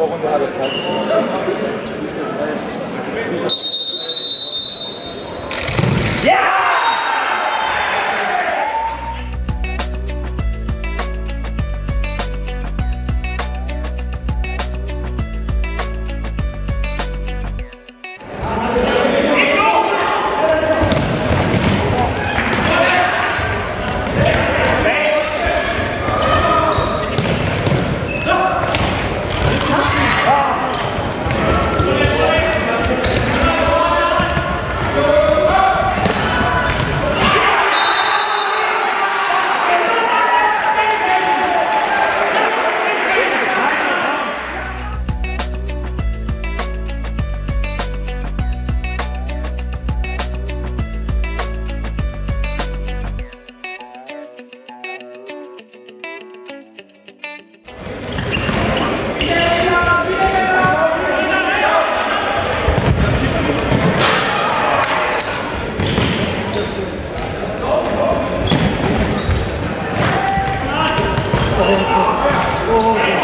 Vorrunde, Halbzeit. Oh,